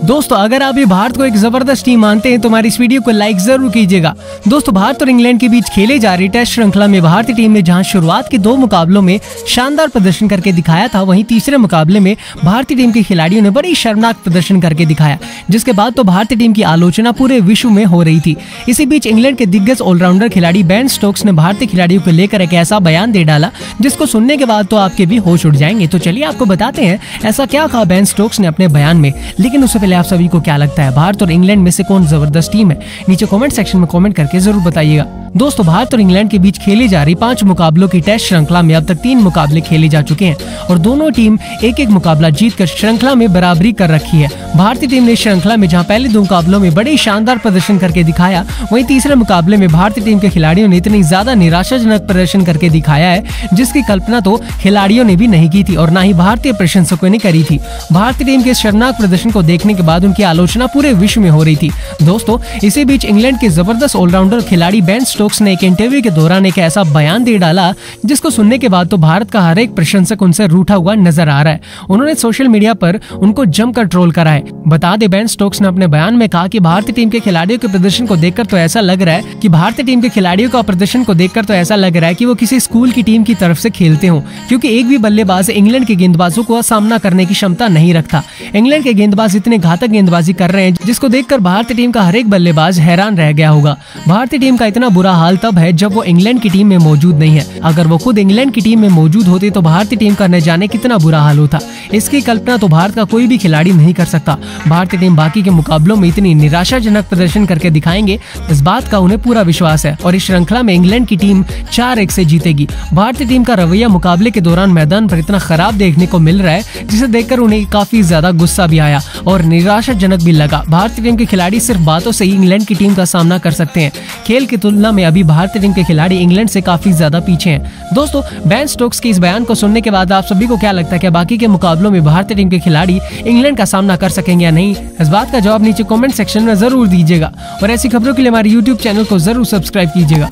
दोस्तों, अगर आप ये भारत को एक ज़बरदस्त टीम मानते हैं तो हमारी इस वीडियो को लाइक ज़रूर कीजिएगा। दोस्तों, भारत और इंग्लैंड के बीच खेले जा रही टेस्ट श्रृंखला में भारतीय टीम ने जहाँ शुरुआत के दो मुकाबलों में शानदार प्रदर्शन करके दिखाया था, वहीं तीसरे मुकाबले में भारतीय टीम के खिलाड़ियों ने बड़ी शर्मनाक प्रदर्शन करके दिखाया, जिसके बाद तो भारतीय टीम की आलोचना पूरे विश्व में हो रही थी। इसी बीच इंग्लैंड के दिग्गज ऑलराउंडर खिलाड़ी बैन स्टोक्स ने भारतीय खिलाड़ियों को लेकर एक ऐसा बयान दे डाला, जिसको सुनने के बाद तो आपके भी होश उड़ जाएँगे। तो चलिए, आपको बताते हैं, ऐसा क्या कहा बैन स्टोक्स ने अपने बयान में, लेकिन उससे पहले आप सभी को क्या लगता है? भारत और इंग्लैंड में से कौन ज़बरदस्त टीम है? नीचे कमेंट सेक्शन में कॉमेंट करके ज़रूर बताइएगा। दोस्तों, भारत और इंग्लैंड के बीच खेली जा रही पाँच मुकाबलों की टेस्ट श्रृंखला में अब तक तीन मुकाबले खेले जा चुके हैं और दोनों टीम एक एक मुकाबला जीत कर श्रृंखला में बराबरी कर रखी है। भारतीय टीम ने श्रृंखला में जहाँ पहले दो मुकाबलों में बड़े शानदार प्रदर्शन करके दिखाया, वही तीसरे मुकाबले में भारतीय टीम के खिलाड़ियों ने इतनी ज़्यादा निराशाजनक प्रदर्शन करके दिखाया है, जिसकी कल्पना तो खिलाड़ियों ने भी नहीं की थी और न ही भारतीय प्रशंसकों ने करी थी। भारतीय टीम के शर्मनाक प्रदर्शन को देखने के बाद उनकी आलोचना पूरे विश्व में हो रही थी। दोस्तों, इसी बीच इंग्लैंड के ज़बरदस्त ऑलराउंडर खिलाड़ी बेन स्टोक्स ने एक इंटरव्यू के दौरान एक ऐसा बयान दे डाला, जिसको सुनने के बाद तो भारत का हर एक प्रशंसक उनसे रूठा हुआ नज़र आ रहा है। उन्होंने सोशल मीडिया पर उनको जमकर ट्रोल करा है। बता दे बैन स्टोक्स ने अपने बयान में कहा कि भारतीय टीम के खिलाड़ियों के प्रदर्शन को देखकर तो ऐसा लग रहा है कि भारतीय टीम के खिलाड़ियों का प्रदर्शन को देखकर तो ऐसा लग रहा है कि वो किसी स्कूल की टीम की तरफ़ से खेलते हो, क्योंकि एक भी बल्लेबाज इंग्लैंड के गेंदबाजों को सामना करने की क्षमता नहीं रखता। इंग्लैंड के गेंदबाज इतने घातक गेंदबाजी कर रहे हैं, जिसको देखकर भारतीय टीम का हर एक बल्लेबाज हैरान रह गया होगा। भारतीय टीम का इतना बुरा हाल तब है जब वो इंग्लैंड की टीम में मौजूद नहीं है। अगर वो खुद इंग्लैंड की टीम में मौजूद होते तो भारतीय टीम का न जाने कितना बुरा हाल होता। इसकी कल्पना तो भारत का कोई भी खिलाड़ी नहीं कर सकता। भारतीय टीम बाकी के मुकाबलों में इतनी निराशाजनक प्रदर्शन करके दिखाएँगे, इस बात का उन्हें पूरा विश्वास है और इस श्रृंखला में इंग्लैंड की टीम चार एक से जीतेगी। भारतीय टीम का रवैया मुकाबले के दौरान मैदान पर इतना खराब देखने को मिल रहा है, जिसे देखकर उन्हें काफ़ी ज़्यादा गुस्सा भी आया और निराशाजनक भी लगा। भारतीय टीम के खिलाड़ी सिर्फ़ बातों से ही इंग्लैंड की टीम का सामना कर सकते हैं। खेल की तुलना में अभी भारतीय टीम के खिलाड़ी इंग्लैंड से काफ़ी ज़्यादा पीछे हैं। दोस्तों, बैन स्टोक्स के इस बयान को सुनने के बाद आप सभी को क्या लगता है कि बाकी के मुकाबलों में भारतीय टीम के खिलाड़ी इंग्लैंड का सामना कर सकेंगे या नहीं? इस बात का जवाब नीचे कॉमेंट सेक्शन में ज़रूर दीजिएगा। और ऐसी खबरों के लिए हमारे यूट्यूब चैनल को ज़रूर सब्सक्राइब कीजिएगा।